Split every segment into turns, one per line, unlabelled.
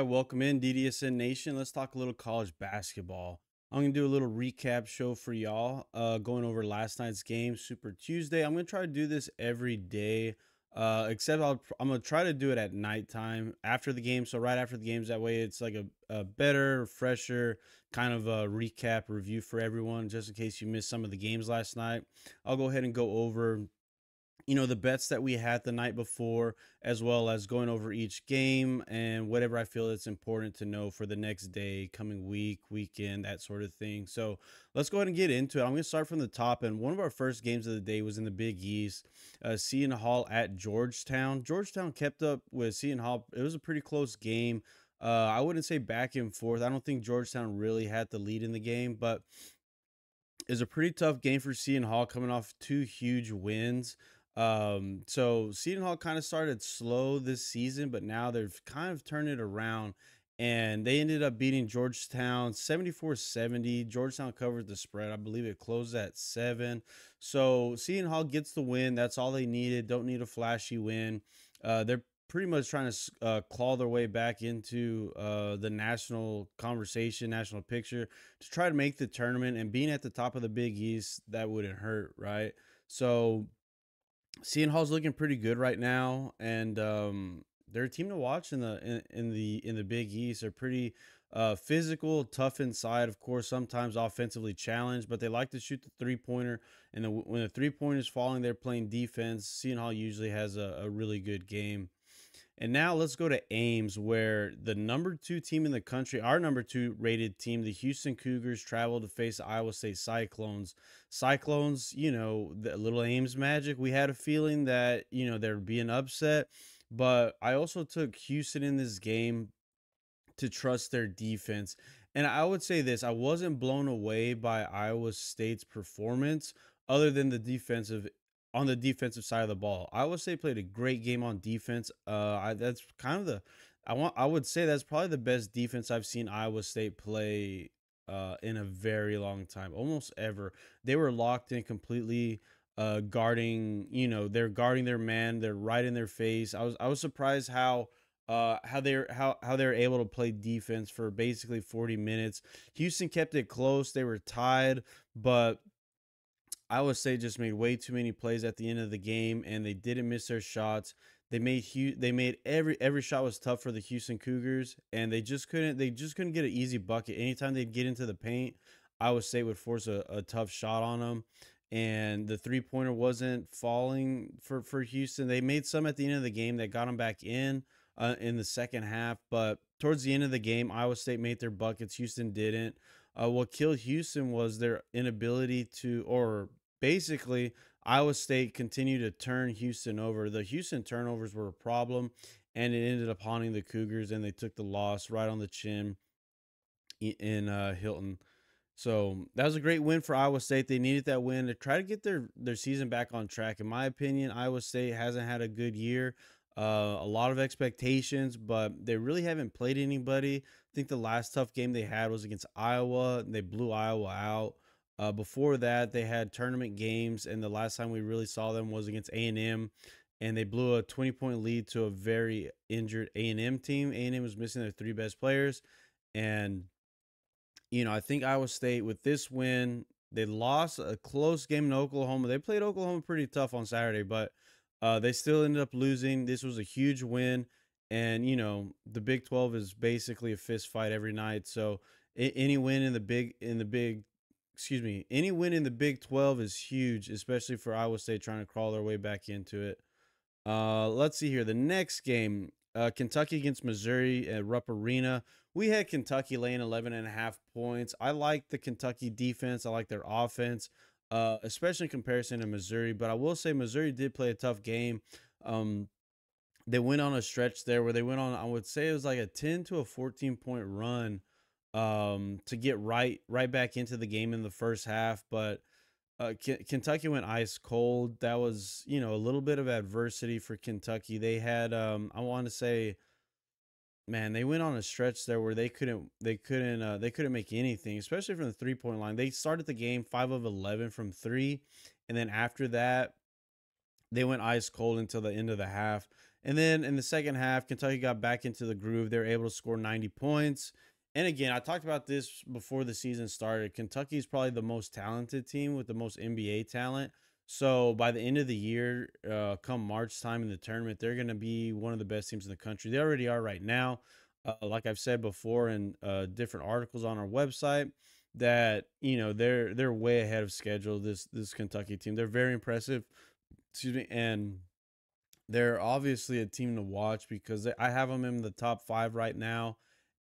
right, welcome in DDSN Nation. Let's talk a little college basketball. I'm gonna do a little recap show for y'all, uh, going over last night's game, Super Tuesday. I'm gonna try to do this every day, uh, except I'll, I'm gonna try to do it at nighttime after the game. So right after the games, that way it's like a, a better, fresher kind of a recap review for everyone, just in case you missed some of the games last night. I'll go ahead and go over you know the bets that we had the night before as well as going over each game and whatever i feel it's important to know for the next day coming week weekend that sort of thing. So let's go ahead and get into it. I'm going to start from the top and one of our first games of the day was in the big east uh, seton hall at georgetown. Georgetown kept up with seton hall. It was a pretty close game. Uh, i wouldn't say back and forth. I don't think georgetown really had the lead in the game but it's a pretty tough game for Seton Hall coming off two huge wins. Um, so Seton Hall kind of started slow this season, but now they've kind of turned it around and they ended up beating Georgetown 74 70. Georgetown covered the spread. I believe it closed at seven. So Seton Hall gets the win. That's all they needed. Don't need a flashy win. Uh, they're pretty much trying to uh, claw their way back into uh, the national conversation, national picture to try to make the tournament. And being at the top of the Big East, that wouldn't hurt, right? So Seton Hall's looking pretty good right now, and um, they're a team to watch in the in, in the in the Big East. They're pretty uh, physical, tough inside. Of course, sometimes offensively challenged, but they like to shoot the three pointer. And the, when the three pointer is falling, they're playing defense. Seton Hall usually has a, a really good game. And now let's go to Ames, where the number two team in the country, our number two rated team, the Houston Cougars, travel to face Iowa State Cyclones. Cyclones, you know, the little Ames magic. We had a feeling that, you know, there'd be an upset, but I also took Houston in this game to trust their defense. And I would say this I wasn't blown away by Iowa State's performance other than the defensive on the defensive side of the ball. Iowa State played a great game on defense. Uh, I, that's kind of the I want I would say that's probably the best defense I've seen Iowa State play uh, in a very long time, almost ever. They were locked in completely. Uh, guarding, you know, they're guarding their man. They're right in their face. I was I was surprised how uh, how they're how how they're able to play defense for basically 40 minutes. Houston kept it close. They were tied, but Iowa State just made way too many plays at the end of the game, and they didn't miss their shots. They made they made every every shot was tough for the Houston Cougars, and they just couldn't they just couldn't get an easy bucket. Anytime they'd get into the paint, Iowa State would force a, a tough shot on them, and the three pointer wasn't falling for for Houston. They made some at the end of the game that got them back in uh, in the second half, but towards the end of the game, Iowa State made their buckets. Houston didn't. Uh, what killed Houston was their inability to, or basically Iowa State continued to turn Houston over. The Houston turnovers were a problem, and it ended up haunting the Cougars, and they took the loss right on the chin in uh, Hilton. So that was a great win for Iowa State. They needed that win to try to get their their season back on track. In my opinion, Iowa State hasn't had a good year. Uh, a lot of expectations, but they really haven't played anybody. I think the last tough game they had was against Iowa. And they blew Iowa out. Uh, before that, they had tournament games, and the last time we really saw them was against A and M, and they blew a 20 point lead to a very injured A and M team. A and M was missing their three best players, and you know I think Iowa State with this win, they lost a close game in Oklahoma. They played Oklahoma pretty tough on Saturday, but uh, they still ended up losing. This was a huge win, and you know the Big 12 is basically a fist fight every night. So any win in the big in the Big excuse me, any win in the Big 12 is huge, especially for Iowa State trying to crawl their way back into it. Uh, let's see here. The next game, uh, Kentucky against Missouri at Rupp Arena. We had Kentucky laying 11 and a half points. I like the Kentucky defense. I like their offense, uh, especially in comparison to Missouri. But I will say Missouri did play a tough game. Um, they went on a stretch there where they went on, I would say it was like a 10 to a 14 point run um, to get right right back into the game in the first half. But uh, K- Kentucky went ice cold. That was you know a little bit of adversity for Kentucky. They had um, I want to say, man, they went on a stretch there where they couldn't they couldn't uh, they couldn't make anything, especially from the three point line. They started the game five of eleven from three, and then after that, they went ice cold until the end of the half. And then in the second half, Kentucky got back into the groove. They were able to score 90 points. And again, I talked about this before the season started. Kentucky is probably the most talented team with the most NBA talent. So by the end of the year, uh, come March time in the tournament, they're going to be one of the best teams in the country. They already are right now. Uh, like I've said before in uh, different articles on our website, that you know they're they're way ahead of schedule. This this Kentucky team, they're very impressive. Excuse me, and they're obviously a team to watch because I have them in the top five right now.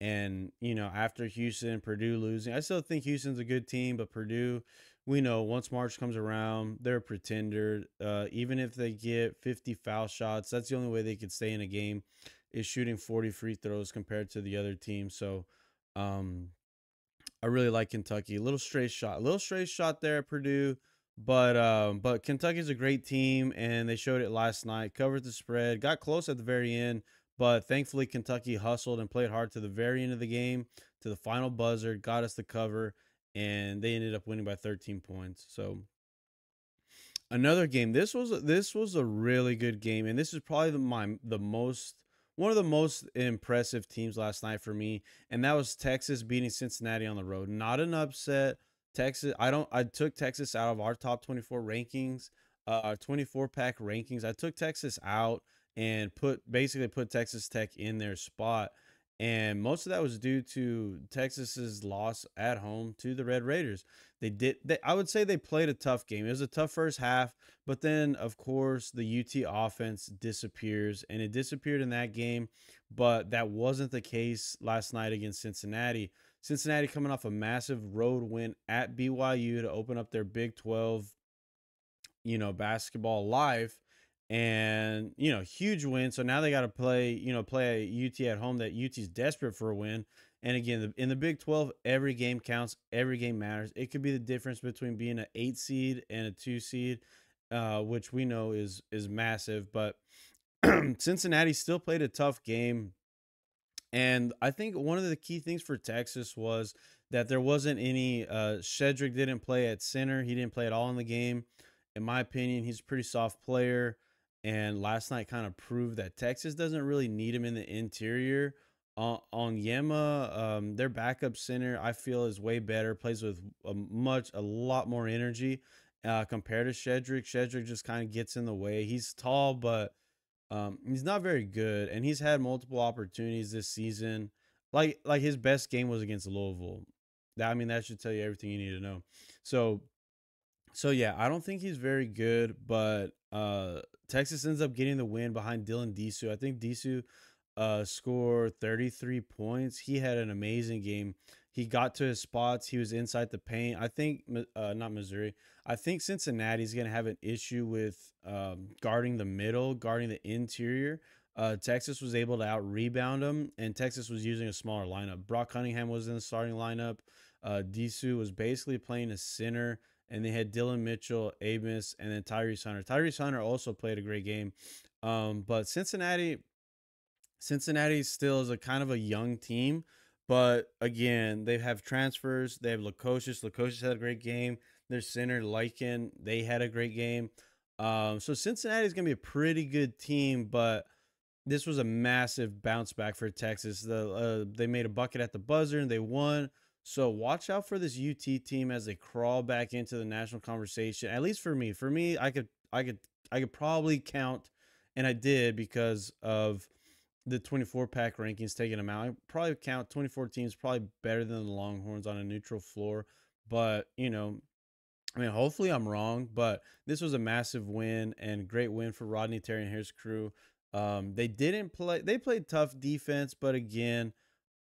And you know, after Houston, Purdue losing, I still think Houston's a good team, but Purdue we know once March comes around, they're a pretender. Uh, even if they get 50 foul shots, that's the only way they could stay in a game is shooting 40 free throws compared to the other team. So um, I really like Kentucky. A little straight shot, a little straight shot there at Purdue. But um, but Kentucky's a great team, and they showed it last night. Covered the spread, got close at the very end, but thankfully Kentucky hustled and played hard to the very end of the game, to the final buzzer, got us the cover, and they ended up winning by 13 points. So another game. This was this was a really good game, and this is probably the my the most one of the most impressive teams last night for me, and that was Texas beating Cincinnati on the road. Not an upset. Texas. I don't. I took Texas out of our top 24 rankings, uh, our 24 pack rankings. I took Texas out and put basically put Texas Tech in their spot and most of that was due to Texas's loss at home to the Red Raiders. They did they, I would say they played a tough game. It was a tough first half, but then of course the UT offense disappears and it disappeared in that game, but that wasn't the case last night against Cincinnati. Cincinnati coming off a massive road win at BYU to open up their Big 12 you know basketball life and you know huge win so now they got to play you know play ut at home that ut's desperate for a win and again in the big 12 every game counts every game matters it could be the difference between being an eight seed and a two seed uh, which we know is is massive but cincinnati still played a tough game and i think one of the key things for texas was that there wasn't any uh shedrick didn't play at center he didn't play at all in the game in my opinion he's a pretty soft player and last night kind of proved that Texas doesn't really need him in the interior. Uh, Onyema, um, their backup center, I feel is way better. Plays with a much, a lot more energy uh, compared to Shedrick. Shedrick just kind of gets in the way. He's tall, but um, he's not very good, and he's had multiple opportunities this season. Like, like his best game was against Louisville. That I mean, that should tell you everything you need to know. So, so yeah, I don't think he's very good, but uh, Texas ends up getting the win behind Dylan Disu. I think Disu uh, scored 33 points. He had an amazing game. He got to his spots. He was inside the paint. I think, uh, not Missouri. I think Cincinnati's going to have an issue with um, guarding the middle, guarding the interior. Uh, Texas was able to out rebound them, and Texas was using a smaller lineup. Brock Cunningham was in the starting lineup. Uh, Disu was basically playing a center and they had Dillon Mitchell, Abmas, and then Tyrese Hunter. Tyrese Hunter also played a great game. Um, but Cincinnati, Cincinnati still is a kind of a young team. But again, they have transfers. They have Lukosius. Lukosius had a great game. Their center, Laken, they had a great game. Um, so Cincinnati is going to be a pretty good team, but this was a massive bounce back for Texas. The uh, they made a bucket at the buzzer and they won. So watch out for this UT team as they crawl back into the national conversation. At least for me, for me, I could, I could, I could probably count, and I did because of the 24 pack rankings taking them out. I probably count 24 teams probably better than the Longhorns on a neutral floor. But you know, I mean, hopefully I'm wrong. But this was a massive win and great win for Rodney Terry and his crew. Um, they didn't play. They played tough defense, but again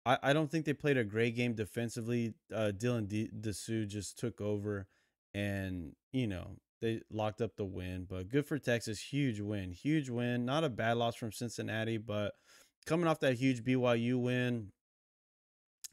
I, I don't think they played a great game defensively. Uh, Dylan D- Disu just took over, and you know they locked up the win. But good for Texas, huge win, huge win. Not a bad loss from Cincinnati, but coming off that huge BYU win,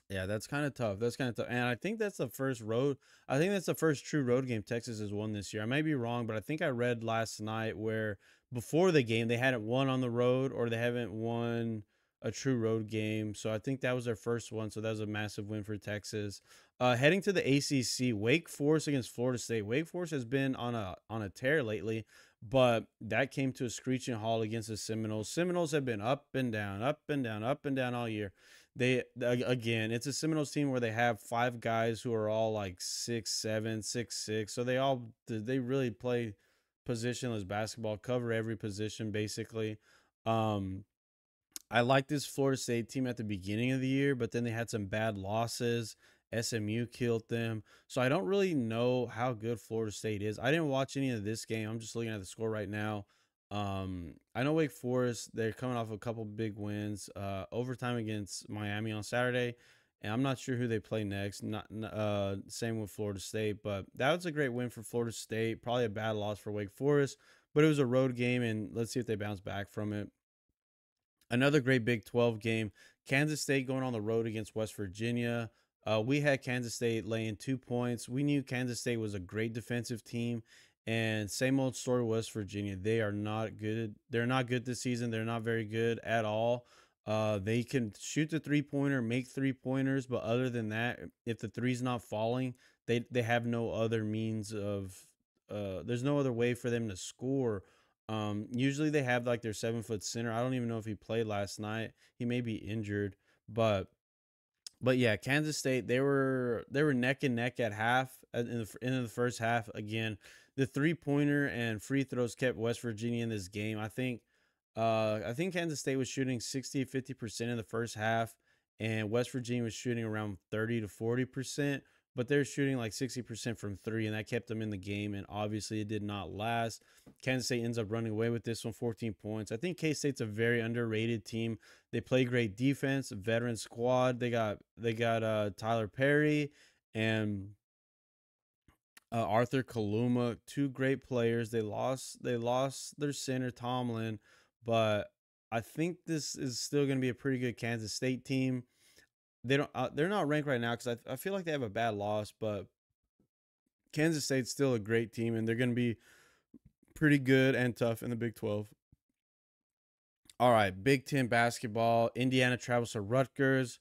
yeah, that's kind of tough. That's kind of tough. And I think that's the first road. I think that's the first true road game Texas has won this year. I may be wrong, but I think I read last night where before the game they hadn't won on the road or they haven't won a true road game. So I think that was their first one. So that was a massive win for Texas. Uh, heading to the ACC, Wake Forest against Florida State. Wake Forest has been on a on a tear lately, but that came to a screeching halt against the Seminoles. Seminoles have been up and down, up and down, up and down all year. They again, it's a Seminoles team where they have five guys who are all like six seven, six six. So they all they really play positionless basketball, cover every position basically. Um, I like this Florida State team at the beginning of the year, but then they had some bad losses. SMU killed them. So I don't really know how good Florida State is. I didn't watch any of this game. I'm just looking at the score right now. Um, I know Wake Forest, they're coming off a couple big wins. Uh, overtime against Miami on Saturday. And I'm not sure who they play next. Not uh, same with Florida State, but that was a great win for Florida State. Probably a bad loss for Wake Forest, but it was a road game, and let's see if they bounce back from it. Another great Big 12 game. Kansas State going on the road against West Virginia. Uh, we had Kansas State laying two points. We knew Kansas State was a great defensive team. And same old story, West Virginia. They are not good. They're not good this season. They're not very good at all. Uh, they can shoot the three pointer, make three pointers, but other than that, if the three's not falling, they they have no other means of. Uh, there's no other way for them to score um, usually they have like their seven foot center. I don't even know if he played last night. He may be injured, but but yeah, Kansas State they were they were neck and neck at half in the in the first half. Again, the three pointer and free throws kept West Virginia in this game. I think uh, I think Kansas State was shooting 60 50% in the first half and West Virginia was shooting around 30 to 40% but they're shooting like 60% from three, and that kept them in the game. And obviously, it did not last. Kansas State ends up running away with this one, 14 points. I think K State's a very underrated team. They play great defense, veteran squad. They got they got uh, Tylor Perry and uh, Arthur Kaluma, two great players. They lost they lost their center Tomlin, but I think this is still going to be a pretty good Kansas State team they don't uh, they're not ranked right now because I, I feel like they have a bad loss, but Kansas State's still a great team and they're going to be pretty good and tough in the Big 12. All right, Big 10 basketball. Indiana travels to Rutgers.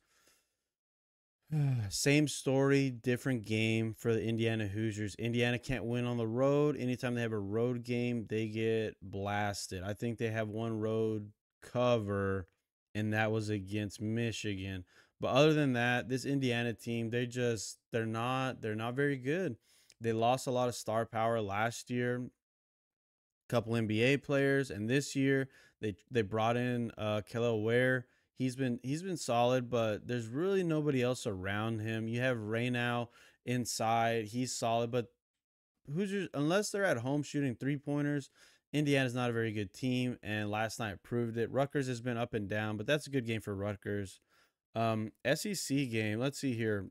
Same story, different game for the Indiana Hoosiers. Indiana can't win on the road. Anytime they have a road game, they get blasted. I think they have one road cover, and that was against Michigan. But other than that, this Indiana team, they just they're not they're not very good. They lost a lot of star power last year. A couple NBA players, and this year they they brought in uh Kel'el Ware. He's been he's been solid, but there's really nobody else around him. You have Reneau inside. He's solid, but Hoosiers unless they're at home shooting three pointers, Indiana's not a very good team, and last night proved it. Rutgers has been up and down, but that's a good game for Rutgers. Um, SEC game. Let's see here.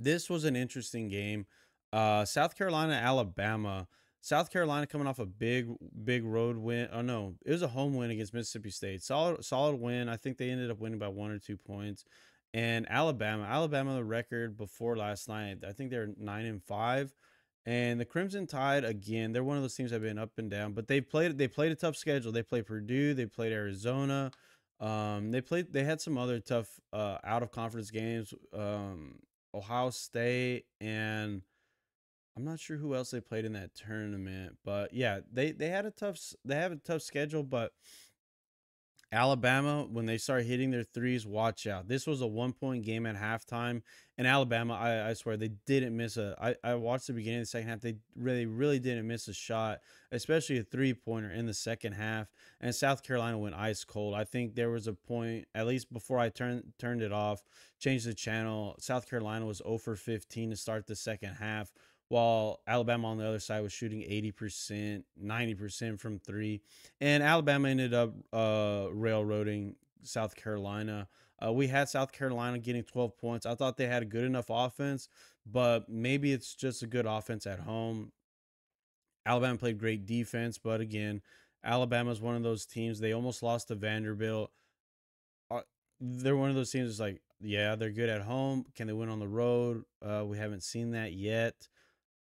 This was an interesting game. Uh, South Carolina, Alabama. South Carolina coming off a big, big road win. Oh no, it was a home win against Mississippi State. Solid, solid win. I think they ended up winning by one or two points. And Alabama, Alabama, the record before last night. I think they're nine and five. And the Crimson Tide again, they're one of those teams that have been up and down, but they played they played a tough schedule. They played Purdue, they played Arizona, um, they played. They had some other tough uh, out of conference games. Um, Ohio State and I'm not sure who else they played in that tournament, but yeah, they they had a tough. They have a tough schedule, but Alabama, when they start hitting their threes, watch out. This was a one point game at halftime. And Alabama, I, I swear, they didn't miss a. I, I watched the beginning of the second half. They really, really didn't miss a shot, especially a three pointer in the second half. And South Carolina went ice cold. I think there was a point, at least before I turned turned it off, changed the channel. South Carolina was 0 for 15 to start the second half while Alabama on the other side was shooting 80%, 90% from three. And Alabama ended up uh, railroading South Carolina. Uh, we had South Carolina getting 12 points. I thought they had a good enough offense, but maybe it's just a good offense at home. Alabama played great defense, but again, Alabama is one of those teams. They almost lost to Vanderbilt. Uh, they're one of those teams that's like, yeah, they're good at home. Can they win on the road? Uh, we haven't seen that yet.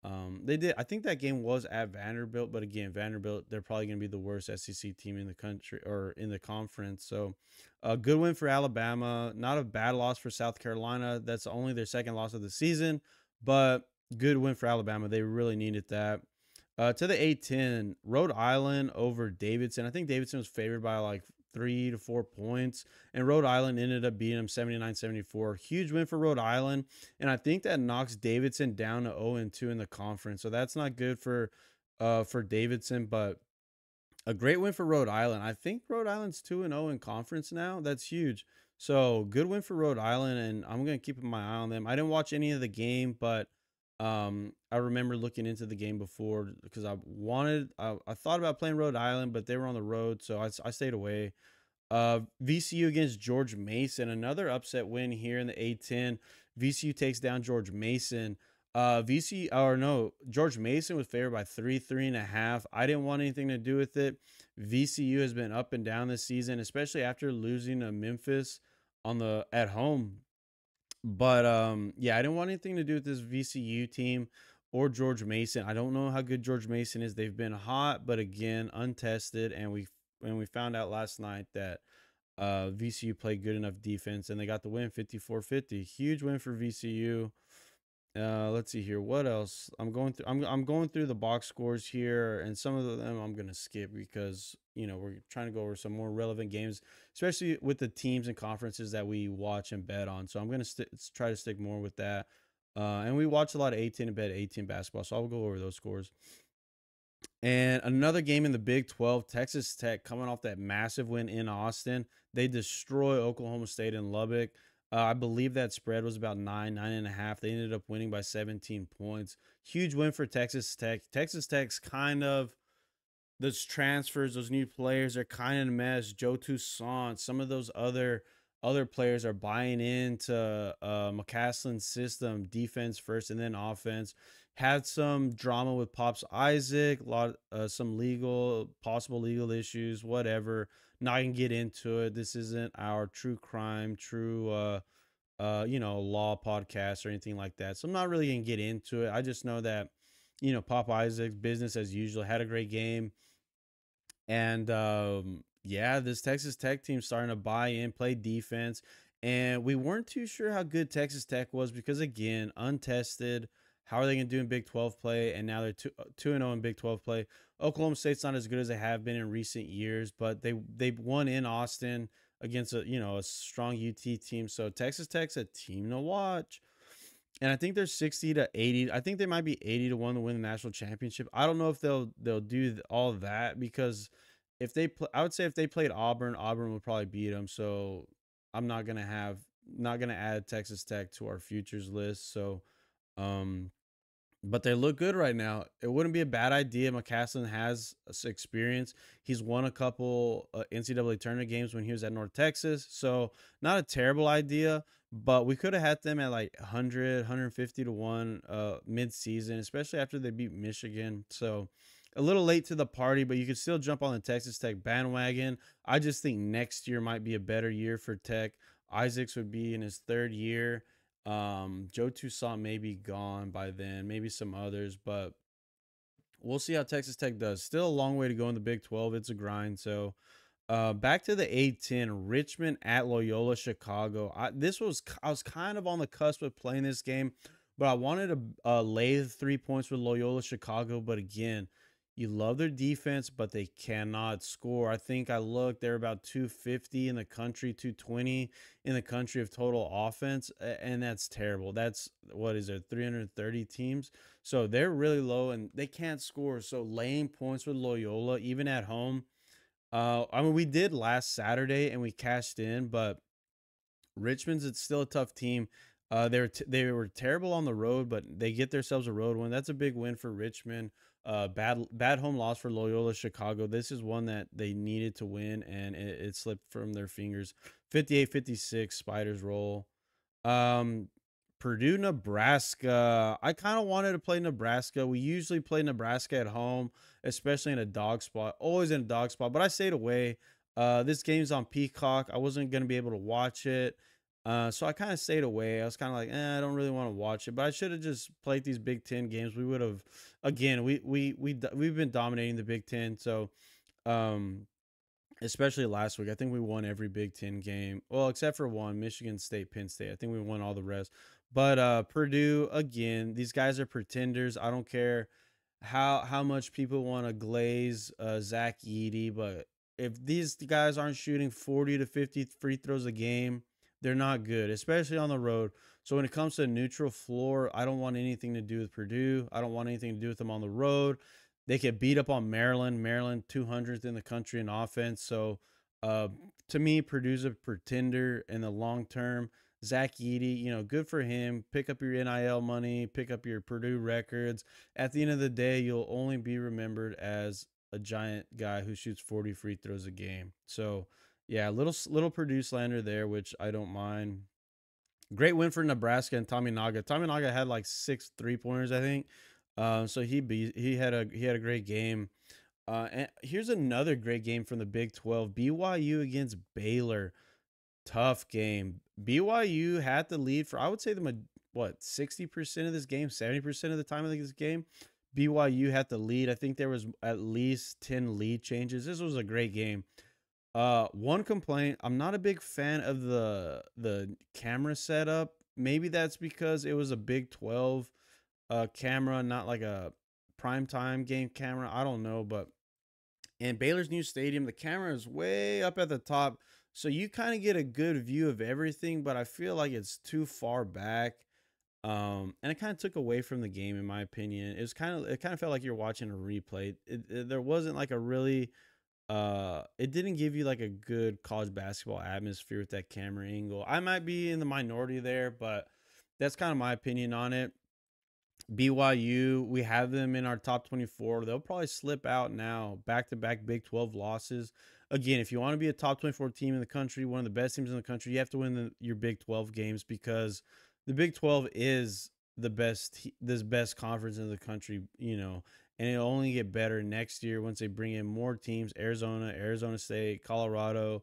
Um, they did. I think that game was at Vanderbilt, but again, Vanderbilt they're probably going to be the worst SEC team in the country or in the conference. So, a good win for Alabama. Not a bad loss for South Carolina. That's only their second loss of the season, but good win for Alabama. They really needed that. Uh, to the A10, Rhode Island over Davidson. I think Davidson was favored by like three to four points. And Rhode Island ended up beating them 79 74. Huge win for Rhode Island. And I think that knocks Davidson down to 0 2 in the conference. So that's not good for uh for Davidson, but a great win for Rhode Island. I think Rhode Island's 2 0 in conference now. That's huge. So good win for Rhode Island, and I'm gonna keep my eye on them. I didn't watch any of the game, but um, I remember looking into the game before because I wanted, I, I, thought about playing Rhode Island, but they were on the road, so I, I stayed away. Uh, VCU against George Mason, another upset win here in the A10. VCU takes down George Mason. Uh, VC or no, George Mason was favored by three, three and a half. I didn't want anything to do with it. VCU has been up and down this season, especially after losing to Memphis on the at home but um, yeah, I didn't want anything to do with this VCU team or George Mason. I don't know how good George Mason is. They've been hot, but again, untested. And we when we found out last night that uh, VCU played good enough defense and they got the win 54-50. Huge win for VCU. Uh, let's see here. What else? I'm going through. I'm I'm going through the box scores here, and some of them I'm gonna skip because you know we're trying to go over some more relevant games, especially with the teams and conferences that we watch and bet on. So I'm gonna st- try to stick more with that. Uh, and we watch a lot of A10 and bet A10 basketball, so I'll go over those scores. And another game in the Big 12, Texas Tech coming off that massive win in Austin. They destroy Oklahoma State in Lubbock. Uh, I believe that spread was about nine, nine and a half. They ended up winning by 17 points. Huge win for Texas Tech. Texas Tech's kind of those transfers, those new players are kind of a mess. Joe Toussaint, some of those other other players are buying into uh, McCasland's system, defense first and then offense. Had some drama with Pop Isaacs, lot, uh, some legal, possible legal issues, whatever not gonna get into it. This isn't our true crime, true uh uh, you know, law podcast or anything like that. So I'm not really gonna get into it. I just know that, you know, Pop Isaacs business as usual had a great game. And um, yeah, this Texas Tech team starting to buy in, play defense. And we weren't too sure how good Texas Tech was because again, untested. How are they to do in Big 12 play? And now they're 2 uh, 2 0 in Big 12 play. Oklahoma State's not as good as they have been in recent years, but they they won in Austin against a you know a strong UT team. So Texas Tech's a team to watch. And I think they're 60 to 80. I think they might be 80 to 1 to win the national championship. I don't know if they'll they'll do all that because if they I would say if they played Auburn, Auburn would probably beat them. So I'm not going to have not to add Texas Tech to our futures list. So um but they look good right now. It wouldn't be a bad idea. McCasland has experience. He's won a couple uh, NCAA tournament games when he was at North Texas. So, not a terrible idea, but we could have had them at like 100, 150 to 1 uh, mid season, especially after they beat Michigan. So, a little late to the party, but you could still jump on the Texas Tech bandwagon. I just think next year might be a better year for Tech. Isaacs would be in his third year. Um, Joe Toussaint may be gone by then, maybe some others, but we'll see how Texas Tech does. Still a long way to go in the Big 12. It's a grind. So, uh, back to the A10, Richmond at Loyola Chicago. I, this was I was kind of on the cusp of playing this game, but I wanted to uh, lay the three points with Loyola Chicago. But again, you love their defense, but they cannot score. I think I looked, they're about 250 in the country, 220 in the country of total offense, and that's terrible. That's what is it, 330 teams? So they're really low and they can't score. So laying points with Loyola, even at home. Uh, I mean, we did last Saturday and we cashed in, but Richmond's it's still a tough team. Uh, they were they were terrible on the road, but they get themselves a road win. That's a big win for Richmond. Uh, bad bad home loss for Loyola Chicago. This is one that they needed to win, and it, it slipped from their fingers. 58-56, Spiders roll. Um, Purdue, Nebraska. I kind of wanted to play Nebraska. We usually play Nebraska at home, especially in a dog spot. Always in a dog spot, but I stayed away. Uh, this game's on Peacock. I wasn't gonna be able to watch it. Uh, so I kind of stayed away. I was kind of like, eh, I don't really want to watch it, but I should have just played these Big Ten games. We would have, again, we we we we've been dominating the Big Ten. So, um, especially last week, I think we won every Big Ten game. Well, except for one, Michigan State, Penn State. I think we won all the rest. But uh, Purdue, again, these guys are pretenders. I don't care how how much people want to glaze uh, Zach Edey, but if these guys aren't shooting 40 to 50 free throws a game, they're not good, especially on the road. So when it comes to neutral floor, I don't want anything to do with Purdue. I don't want anything to do with them on the road. They get beat up on Maryland. Maryland 200th in the country in offense. So uh, to me, Purdue's a pretender in the long term. Zach Edey, you know, good for him. Pick up your NIL money, pick up your Purdue records. At the end of the day, you'll only be remembered as a giant guy who shoots 40 free throws a game. So, yeah, little little Purdue slander there, which I don't mind. Great win for Nebraska and Tommy Tominaga. Tommy Naga had like six three pointers, I think. Um, so he be, he had a he had a great game. Uh, and here's another great game from the Big 12. BYU against Baylor. Tough game. BYU had the lead for I would say the what 60% of this game, 70% of the time of this game. BYU had the lead. I think there was at least 10 lead changes. This was a great game. Uh one complaint, I'm not a big fan of the the camera setup. Maybe that's because it was a Big 12 uh camera, not like a prime time game camera. I don't know, but in Baylor's new stadium, the camera is way up at the top so you kind of get a good view of everything, but I feel like it's too far back. Um, and it kind of took away from the game, in my opinion. It was kind of, it kind of felt like you're watching a replay. It, it, there wasn't like a really, uh, it didn't give you like a good college basketball atmosphere with that camera angle. I might be in the minority there, but that's kind of my opinion on it. BYU, we have them in our top 24. They'll probably slip out now, back to back Big 12 losses again, if you want to be a top 24 team in the country, one of the best teams in the country, you have to win the, your Big 12 games because the Big 12 is the best this best conference in the country, you know, and it'll only get better next year once they bring in more teams, Arizona, Arizona State, Colorado,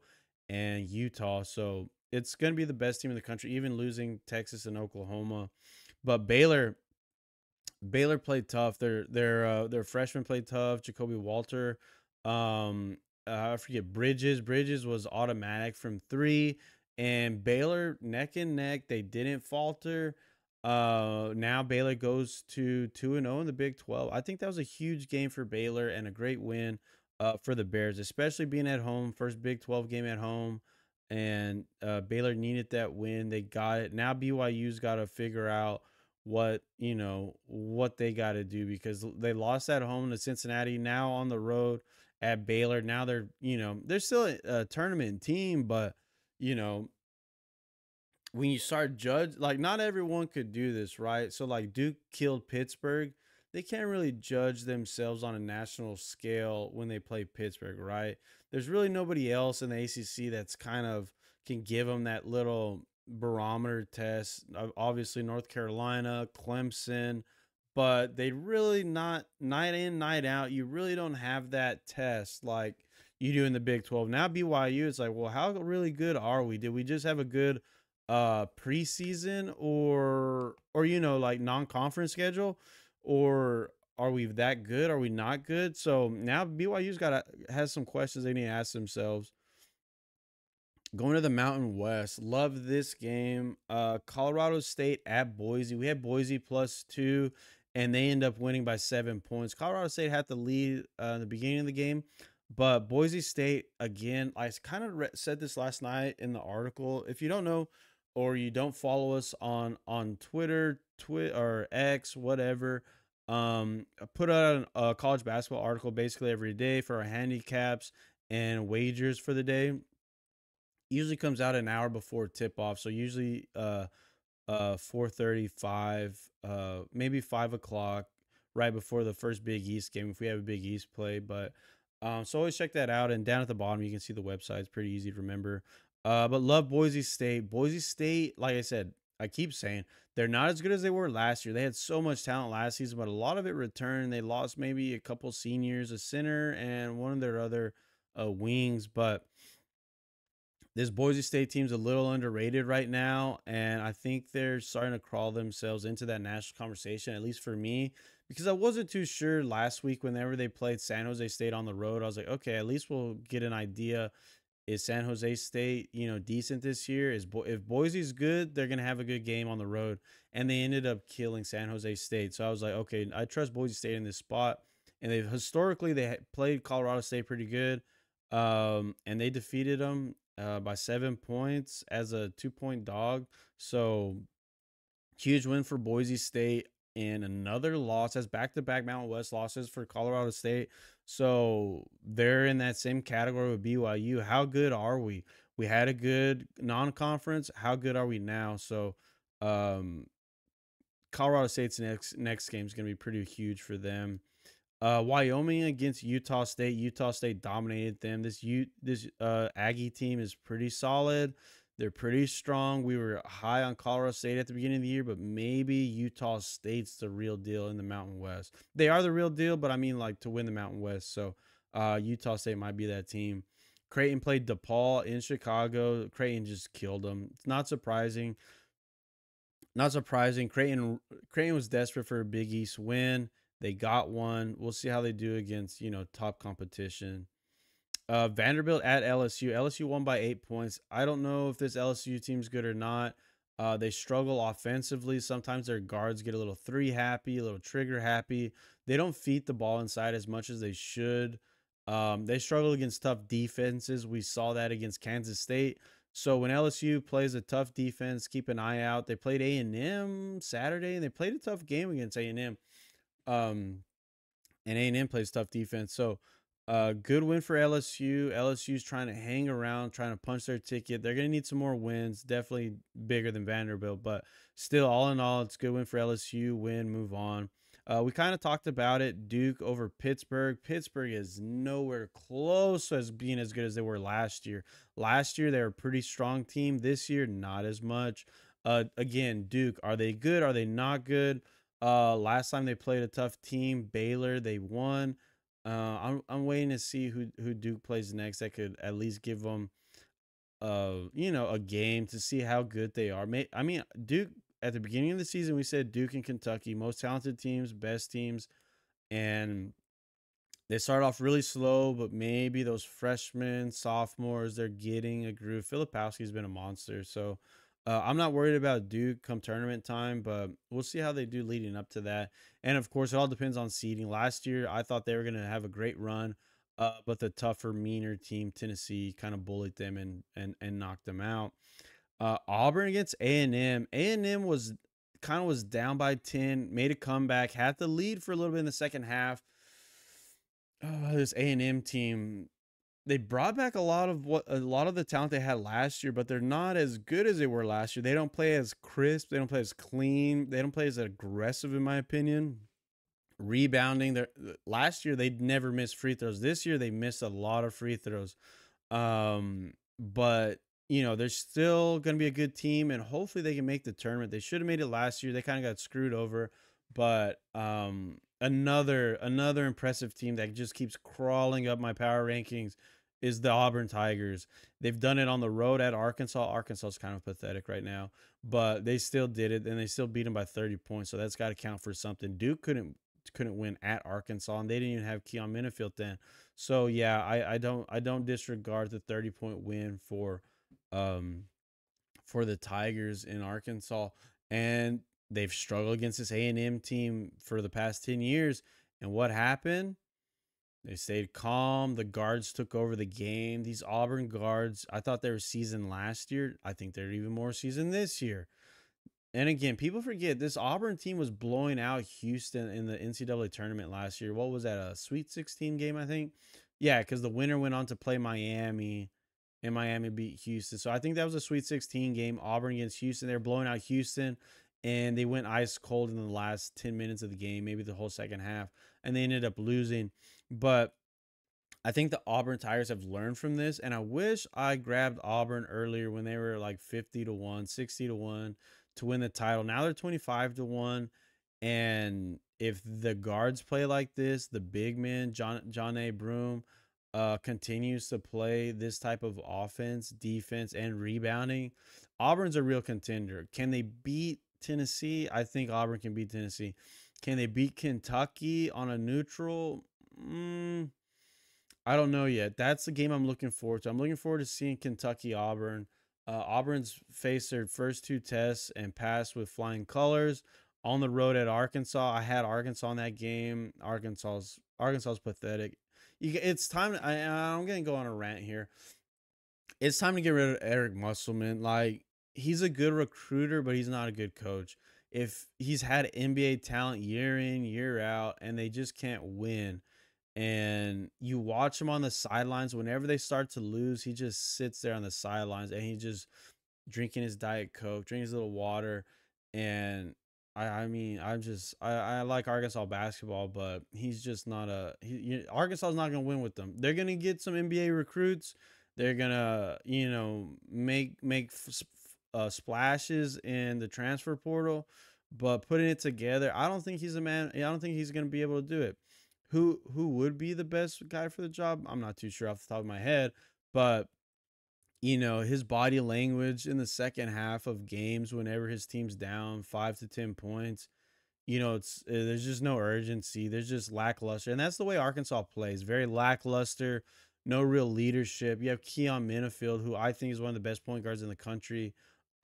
and Utah. So it's going to be the best team in the country, even losing Texas and Oklahoma. But Baylor, Baylor played tough. Their their uh, their freshmen played tough. Ja'Kobe Walter, um, uh, I forget Bridges. Bridges was automatic from three, and Baylor neck and neck. They didn't falter. Uh, now Baylor goes to two and zero oh in the Big Twelve. I think that was a huge game for Baylor and a great win uh, for the Bears, especially being at home, first Big Twelve game at home, and uh, Baylor needed that win. They got it. Now BYU's got to figure out what you know what they got to do because they lost at home to Cincinnati. Now on the road at Baylor. Now they're, you know, they're still a, a tournament team, but you know, when you start judge like not everyone could do this, right? So like Duke killed Pittsburgh. They can't really judge themselves on a national scale when they play Pittsburgh, right? There's really nobody else in the ACC that's kind of can give them that little barometer test. Obviously, North Carolina, Clemson, but they really not night in night out you really don't have that test like you do in the big 12 now byu it's like well how really good are we did we just have a good uh preseason or or you know like non-conference schedule or are we that good are we not good so now byu's got has some questions they need to ask themselves going to the mountain west love this game uh colorado state at boise we had boise plus two and they end up winning by seven points. Colorado State had the lead uh, in the beginning of the game, but Boise State again. I kind of said this last night in the article. If you don't know or you don't follow us on on Twitter, Twitter or X, whatever, um, I put out a college basketball article basically every day for our handicaps and wagers for the day. Usually comes out an hour before tip off, so usually uh uh 435 uh maybe 5 o'clock right before the first big east game if we have a big east play but um so always check that out and down at the bottom you can see the website it's pretty easy to remember uh but love boise state boise state like i said i keep saying they're not as good as they were last year they had so much talent last season but a lot of it returned they lost maybe a couple seniors a center and one of their other uh wings but this Boise State team's a little underrated right now, and I think they're starting to crawl themselves into that national conversation, at least for me, because I wasn't too sure last week whenever they played San Jose State on the road. I was like, okay, at least we'll get an idea. Is San Jose State, you know, decent this year? Is Bo- if Boise's good, they're gonna have a good game on the road, and they ended up killing San Jose State. So I was like, okay, I trust Boise State in this spot, and they've historically they played Colorado State pretty good, um, and they defeated them uh, by seven points as a two point dog. So huge win for Boise State and another loss as back to back Mountain West losses for Colorado State. So they're in that same category with BYU. How good are we? We had a good non conference. How good are we now? So um Colorado State's next next game is going to be pretty huge for them. Uh, Wyoming against Utah State. Utah State dominated them. This U this uh, Aggie team is pretty solid. They're pretty strong. We were high on Colorado State at the beginning of the year, but maybe Utah State's the real deal in the Mountain West. They are the real deal, but I mean like to win the Mountain West. So uh, Utah State might be that team. Creighton played DePaul in Chicago. Creighton just killed them. It's not surprising. Not surprising. Creighton Creighton was desperate for a Big East win. They got one. We'll see how they do against, you know, top competition. Uh, Vanderbilt at LSU. LSU won by eight points. I don't know if this LSU team's good or not. Uh, they struggle offensively. Sometimes their guards get a little three happy, a little trigger happy. They don't feed the ball inside as much as they should. Um, they struggle against tough defenses. We saw that against Kansas State. So when LSU plays a tough defense, keep an eye out. They played A and M Saturday, and they played a tough game against A and M. Um, and A&M plays tough defense. So, uh, good win for LSU. LSU's trying to hang around, trying to punch their ticket. They're going to need some more wins. Definitely bigger than Vanderbilt, but still, all in all, it's a good win for LSU. Win, move on. Uh, we kind of talked about it. Duke over Pittsburgh. Pittsburgh is nowhere close as being as good as they were last year. Last year, they were a pretty strong team. This year, not as much. Uh, again, Duke, are they good? Are they not good? Uh, last time they played a tough team, Baylor, they won. Uh, I'm I'm waiting to see who who Duke plays next. That could at least give them, uh, you know, a game to see how good they are. May, I mean, Duke at the beginning of the season, we said Duke and Kentucky, most talented teams, best teams, and they start off really slow, but maybe those freshmen, sophomores, they're getting a groove. Filipowski's been a monster, so uh, I'm not worried about Duke come tournament time, but we'll see how they do leading up to that. And of course, it all depends on seeding. Last year, I thought they were going to have a great run, uh, but the tougher, meaner team, Tennessee, kind of bullied them and and and knocked them out. Uh, Auburn against A and M. A and M was kind of was down by ten, made a comeback, had the lead for a little bit in the second half. Uh, this A and M team they brought back a lot of what a lot of the talent they had last year, but they're not as good as they were last year. They don't play as crisp, they don't play as clean, they don't play as aggressive, in my opinion. Rebounding, last year they never missed free throws. This year they missed a lot of free throws. Um, but you know they're still going to be a good team, and hopefully they can make the tournament. They should have made it last year. They kind of got screwed over, but um, another another impressive team that just keeps crawling up my power rankings is the Auburn Tigers. They've done it on the road at Arkansas. Arkansas is kind of pathetic right now, but they still did it and they still beat them by 30 points. So that's got to count for something. Duke couldn't couldn't win at Arkansas and they didn't even have Keyon Menifield then. So yeah, I, I don't I don't disregard the 30 point win for um for the Tigers in Arkansas and they've struggled against this A&M team for the past 10 years and what happened? They stayed calm. The guards took over the game. These Auburn guards, I thought they were seasoned last year. I think they're even more seasoned this year. And again, people forget this Auburn team was blowing out Houston in the NCAA tournament last year. What was that? A Sweet 16 game, I think. Yeah, because the winner went on to play Miami, and Miami beat Houston. So I think that was a Sweet 16 game. Auburn against Houston. They're blowing out Houston, and they went ice cold in the last 10 minutes of the game, maybe the whole second half, and they ended up losing. But I think the Auburn Tigers have learned from this, and I wish I grabbed Auburn earlier when they were like 50 to 1, 60 to 1 to win the title. Now they're 25 to 1. And if the guards play like this, the big men, John Johni Broome, uh, continues to play this type of offense, defense, and rebounding, Auburn's a real contender. Can they beat Tennessee? I think Auburn can beat Tennessee. Can they beat Kentucky on a neutral? Mm, I don't know yet. That's the game I'm looking forward to. I'm looking forward to seeing Kentucky Auburn. Uh, Auburn's faced their first two tests and passed with flying colors on the road at Arkansas. I had Arkansas in that game. Arkansas's Arkansas's pathetic. You, it's time. I, I'm gonna go on a rant here. It's time to get rid of Eric Musselman. Like he's a good recruiter, but he's not a good coach. If he's had NBA talent year in year out, and they just can't win, and you watch him on the sidelines whenever they start to lose, he just sits there on the sidelines and he just drinking his diet coke, drinking his little water, and I, I mean, I'm just I, I like Arkansas basketball, but he's just not a he, Arkansas is not going to win with them. They're going to get some NBA recruits. They're going to you know make make uh, splashes in the transfer portal, but putting it together, I don't think he's a man. I don't think he's going to be able to do it. Who who would be the best guy for the job? I'm not too sure off the top of my head, but you know, his body language in the second half of games whenever his team's down 5 to 10 points, you know, it's uh, there's just no urgency. There's just lackluster. And that's the way Arkansas plays. Very lackluster, no real leadership. You have Keyon Menifield, who I think is one of the best point guards in the country.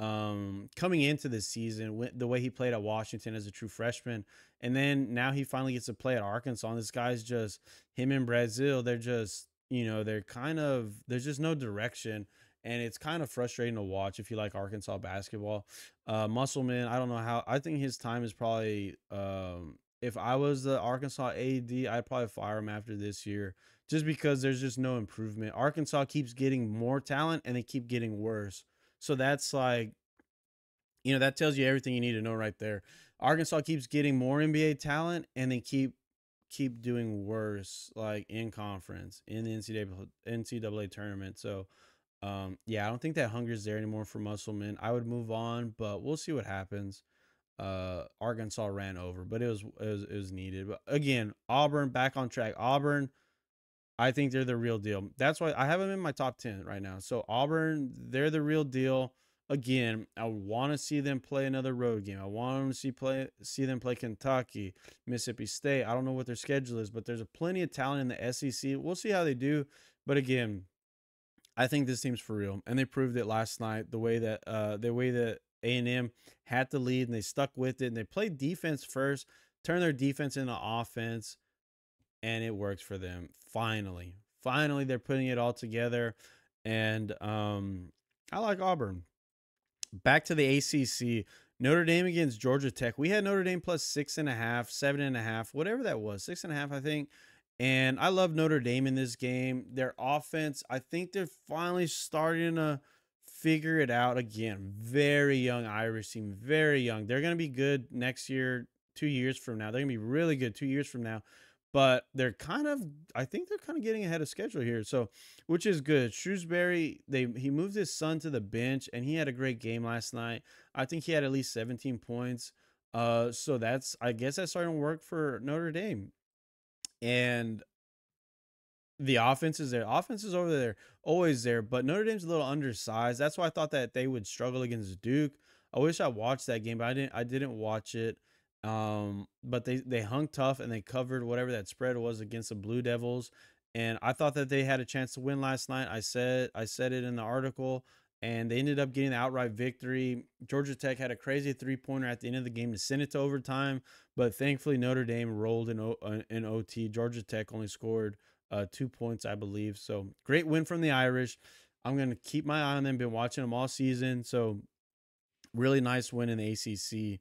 Um, coming into this season, the way he played at Washington as a true freshman, and then now he finally gets to play at Arkansas. And this guy's just him in Brazil. They're just, you know, they're kind of there's just no direction and it's kind of frustrating to watch if you like Arkansas basketball. Uh, Musselman, I don't know how. I think his time is probably. Um, if I was the Arkansas AD, I'd probably fire him after this year, just because there's just no improvement. Arkansas keeps getting more talent, and they keep getting worse. So that's like, you know, that tells you everything you need to know right there. Arkansas keeps getting more NBA talent, and they keep keep doing worse, like in conference in the NCAA NCAA tournament. So um, yeah, I don't think that hunger is there anymore for Musselman. I would move on, but we'll see what happens. Uh, Arkansas ran over, but it was, it was it was needed. But again, Auburn back on track. Auburn, I think they're the real deal. That's why I have them in my top ten right now. So Auburn, they're the real deal. Again, I want to see them play another road game. I want to see play see them play Kentucky, Mississippi State. I don't know what their schedule is, but there's a plenty of talent in the SEC. We'll see how they do. But again, I think this team's for real, and they proved it last night. The way that uh, the way that A and M had to lead, and they stuck with it, and they played defense first, turned their defense into offense, and it works for them. Finally, finally, they're putting it all together, and um, I like Auburn. Back to the ACC. Notre Dame against Georgia Tech. We had Notre Dame plus six and a half, seven and a half, whatever that was, six and a half, I think. And I love Notre Dame in this game. Their offense, I think they're finally starting to figure it out again. Very young Irish team, very young. They're going to be good next year, two years from now. They're going to be really good two years from now. But they're kind of, I think they're kind of getting ahead of schedule here. So, which is good. Shrewsberry, they he moved his son to the bench, and he had a great game last night. I think he had at least 17 points. Uh, so that's, I guess that's starting to work for Notre Dame and the offense is there. Offense is over there, always there. But Notre Dame's a little undersized. That's why I thought that they would struggle against Duke. I wish I watched that game, but I didn't. I didn't watch it. Um, but they they hung tough and they covered whatever that spread was against the Blue Devils. And I thought that they had a chance to win last night. I said I said it in the article and they ended up getting the outright victory. Georgia Tech had a crazy three pointer at the end of the game to send it to overtime, but thankfully Notre Dame rolled in, o- uh, in OT. Georgia Tech only scored uh, two points, I believe. So great win from the Irish. I'm going to keep my eye on them. Been watching them all season. So really nice win in the ACC.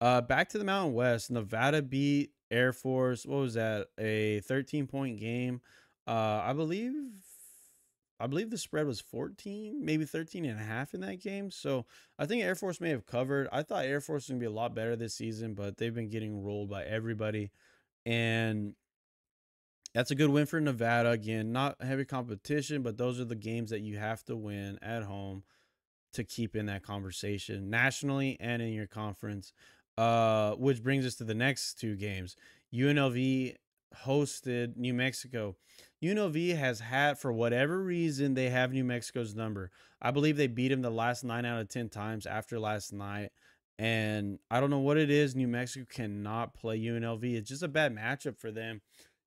Uh, back to the Mountain West. Nevada beat Air Force. What was that? A 13 point game. Uh, I believe I believe the spread was 14, maybe 13 and a half in that game. So I think Air Force may have covered. I thought Air Force was going to be a lot better this season, but they've been getting rolled by everybody. And that's a good win for Nevada. Again, not heavy competition, but those are the games that you have to win at home to keep in that conversation nationally and in your conference. Uh, which brings us to the next two games. UNLV hosted New Mexico. UNLV has had, for whatever reason, they have New Mexico's number. I believe they beat him the last nine out of 10 times after last night. And I don't know what it is. New Mexico cannot play UNLV. It's just a bad matchup for them.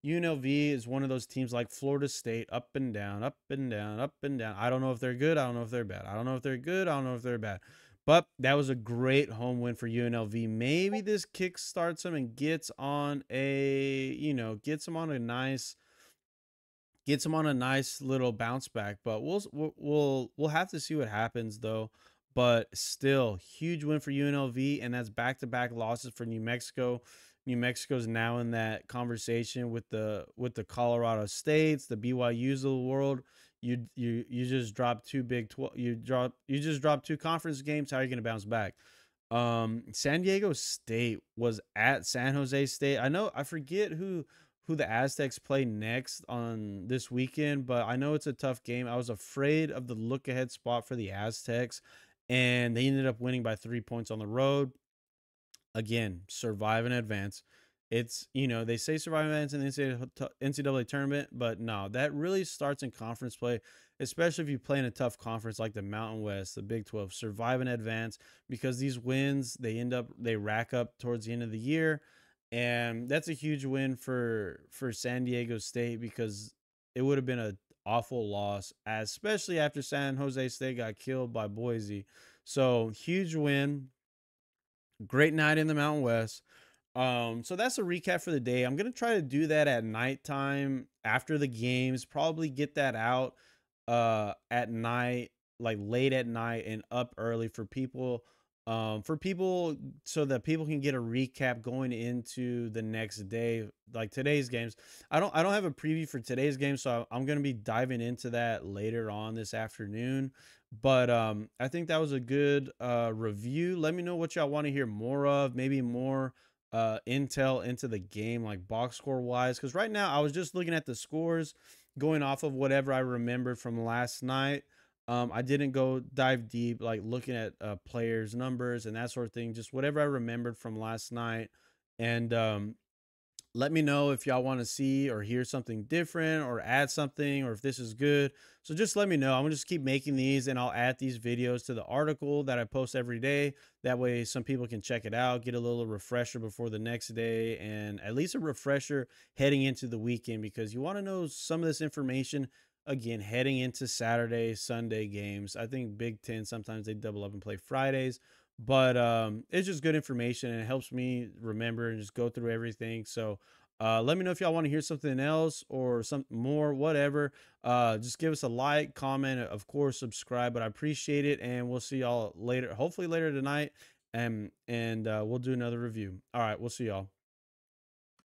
UNLV is one of those teams like Florida State, up and down, up and down, up and down. I don't know if they're good. I don't know if they're bad. I don't know if they're good. I don't know if they're bad. But that was a great home win for UNLV. Maybe this kick starts them and gets on a, you know, gets them on a nice, gets them on a nice little bounce back. But we'll we'll we'll have to see what happens though. But still, huge win for UNLV, and that's back to back losses for New Mexico. New Mexico's now in that conversation with the with the Colorado States, the BYU's of the world. You you you just dropped two big tw- you drop you just dropped two conference games. How are you going to bounce back? Um, San Diego State was at San Jose State. I know I forget who who the Aztecs play next on this weekend, but I know it's a tough game. I was afraid of the look ahead spot for the Aztecs, and they ended up winning by three points on the road again, survive and advance. It's, you know, they say survive and advance in the NCAA tournament, but no, that really starts in conference play, especially if you play in a tough conference like the Mountain West, the Big 12. Survive and advance because these wins, they end up, they rack up towards the end of the year. And that's a huge win for for San Diego State because it would have been a awful loss, especially after San Jose State got killed by Boise. So huge win Great night in the Mountain West. Um, so that's a recap for the day. I'm gonna try to do that at nighttime after the games. Probably get that out uh at night, like late at night and up early for people. Um, for people so that people can get a recap going into the next day, like today's games. I don't I don't have a preview for today's game, so I'm gonna be diving into that later on this afternoon. But um, I think that was a good uh, review. Let me know what y'all want to hear more of. Maybe more uh, intel into the game, like box score wise. Because right now, I was just looking at the scores, going off of whatever I remembered from last night. Um, I didn't go dive deep, like looking at uh, players' numbers and that sort of thing. Just whatever I remembered from last night. And um, let me know if y'all want to see or hear something different or add something or if this is good. So just let me know. I'm going to just keep making these and I'll add these videos to the article that I post every day. That way some people can check it out, get a little refresher before the next day and at least a refresher heading into the weekend because you want to know some of this information again heading into Saturday, Sunday games. I think Big 10 sometimes they double up and play Fridays but um, it's just good information and it helps me remember and just go through everything. So uh, let me know if y'all want to hear something else or some more, whatever. Uh, just give us a like, comment, of course, subscribe. But I appreciate it, and we'll see y'all later. Hopefully later tonight, and and uh, we'll do another review. All right, we'll see y'all.